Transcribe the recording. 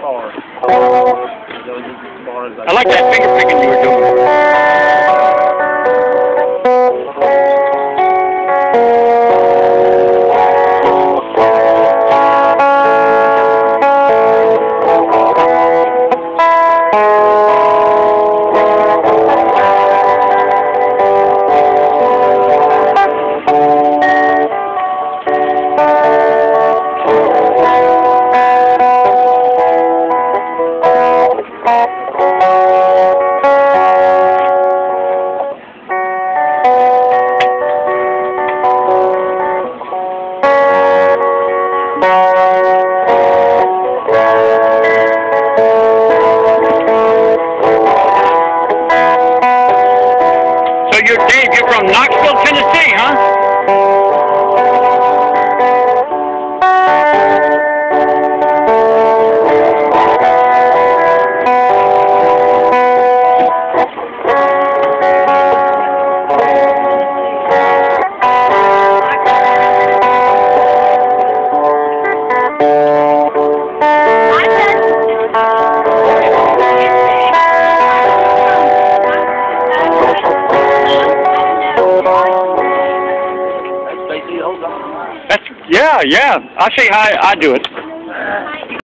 far? That I like that finger picking you were doing. So you're Dave, you're from Knoxville, Tennessee, Yeah, yeah. I see how I do it.